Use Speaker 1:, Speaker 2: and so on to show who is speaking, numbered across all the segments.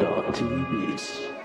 Speaker 1: TVs.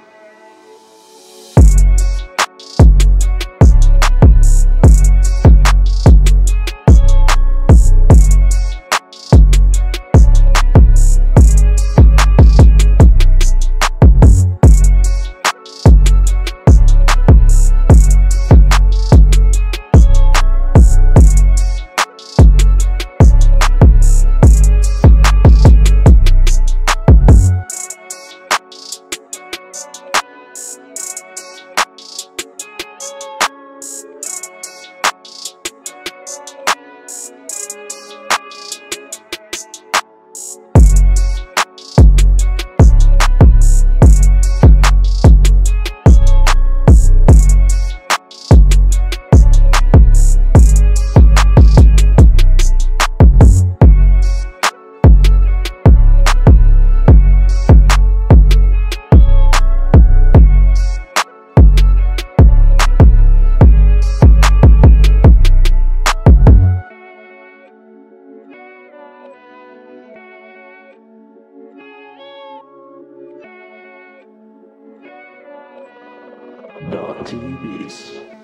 Speaker 1: TVs.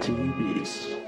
Speaker 1: TVs.